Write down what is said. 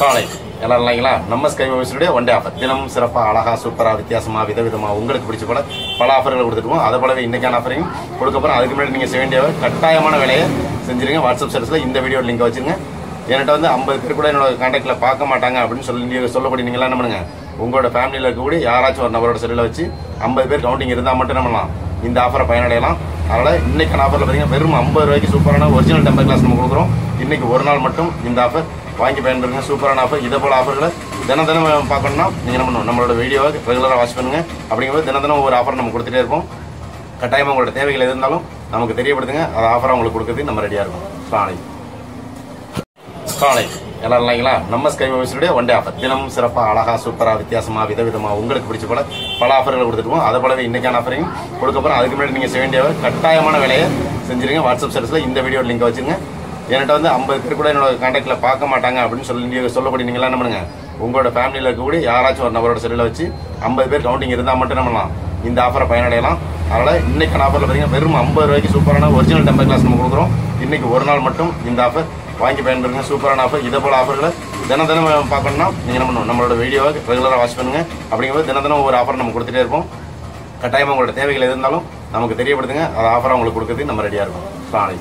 காலை. எல்லாம் இல்லைங்களா? நம்ம ஸ்கை மொபைல்ஸுடைய ஒன் டே ஆஃபர் தினமும் சிறப்பாக அழகாக சூப்பராக வித்தியாசமாக விதவிதமாக உங்களுக்கு பிடிச்ச போல பல ஆஃபர்கள் கொடுத்துருவோம் அதை போலவே இன்றைக்கான ஆஃபரையும் கொடுக்க அதுக்கு முன்னாடி நீங்கள் செய்ய வேண்டிய கட்டாயமான வேலையை செஞ்சிருங்க. வாட்ஸ்அப் சர்வீஸில் இந்த வீடியோ லிங்க் வச்சுருங்க. என்கிட்ட வந்து ஐம்பது பேர் கூட என்னோட கான்டாக்ட்ல பார்க்க மாட்டாங்க அப்படின்னு சொல்லி சொல்லக்கூடிய நீங்களாம் என்ன பண்ணுங்க? உங்களோட ஃபேமிலியில் இருக்கக்கூடிய யாராச்சும் ஒரு நபரோட செல்லில் வச்சு ஐம்பது பேர் கவுண்டிங் இருந்தால் மட்டும் என்ன பண்ணலாம்? இந்த ஆஃபரை பயனடையலாம். அதனால் இன்னைக்கான ஆஃபரில் பார்த்தீங்கன்னா வெறும் ஐம்பது ரூபாய்க்கு சூப்பரான ஒரிஜினல் டெம்பர் கிளாஸ் நம்ம கொடுக்குறோம். இன்றைக்கு ஒரு நாள் மட்டும் இந்த ஆஃபர் வாங்கி பயன்பெறுங்க சூப்பரான ஆஃபர் இதே போல் ஆஃபர்களை தினம் தினம் பார்க்கணும்னா நீங்கள் என்ன பண்ணணும்? நம்மளோட வீடியோவை ரெகுலராக வாட்ச் பண்ணுங்க. அப்படிங்கும்போது தினம் தினம் ஒரு ஆஃபர் நம்ம கொடுத்துட்டே இருப்போம். கட்டாயமாக உங்களோட தேவைகள் எது இருந்தாலும் நமக்கு தெரியப்படுத்துங்க. அது ஆஃபராக உங்களுக்கு கொடுக்குறது நம்ம ரெடியாக இருக்கும். ஸோ காலை. எல்லாம் இல்லைங்களா? நம்ம ஸ்கை மொபைல்ஸுடைய ஒன் டே ஆஃபர் தினமும் சிறப்பாக அழகாக சூப்பராக வித்தியாசமா விதவிதமாக உங்களுக்கு பிடிச்ச போல பல ஆஃபர்களை கொடுத்துருவோம் அதை போலவே இன்றைக்கான ஆஃபரையும் கொடுக்க போகிறோம் அதுக்கு முன்னாடி நீங்கள் செய்ய வேண்டிய கட்டாயமான வேலையை செஞ்சிருங்க. வாட்ஸ்அப் சர்வீஸில் இந்த வீடியோ லிங்க் வச்சுருங்க. என்கிட்ட வந்து ஐம்பது பேர் கூட என்னோட கான்டாக்ட்ல பார்க்க மாட்டாங்க அப்படின்னு சொல்லி சொல்லக்கூடிய நீங்கள் என்ன பண்ணுங்கள் உங்களோட ஃபேமிலியில் இருக்கக்கூடிய யாராச்சும் ஒரு நபரோட செல்லில் வச்சு ஐம்பது பேர் கவுண்டிங் இருந்தால் மட்டும் என்ன பண்ணலாம்? இந்த ஆஃபரை பயனடையலாம். அதனால் இன்றைக்கான ஆஃபரில் பார்த்தீங்கன்னா வெறும் ஐம்பது ரூபாய்க்கு சூப்பரான ஒரிஜினல் டெம்பர் கிளாஸ் நம்ம கொடுக்குறோம். இன்றைக்கி ஒரு நாள் மட்டும் இந்த ஆஃபர் வாங்கி பயன்பெறுங்க சூப்பரான ஆஃபர் இதே போல ஆஃபர்களை தினம் தினம் பார்க்கணும்னா நீங்கள் என்ன பண்ணணும்? நம்மளோட வீடியோவை ரெகுலராக வாட்ச் பண்ணுங்க. அப்படிங்கும்போது தினம் தினம் ஒரு ஆஃபர் நம்ம கொடுத்துட்டே இருப்போம். கட்டாயமாக உங்களோட தேவைகள் எது இருந்தாலும் நமக்கு தெரியப்படுத்துங்க. அது ஆஃபராக உங்களுக்கு கொடுக்குறது நம்ம ரெடியாக இருக்கும். சாலை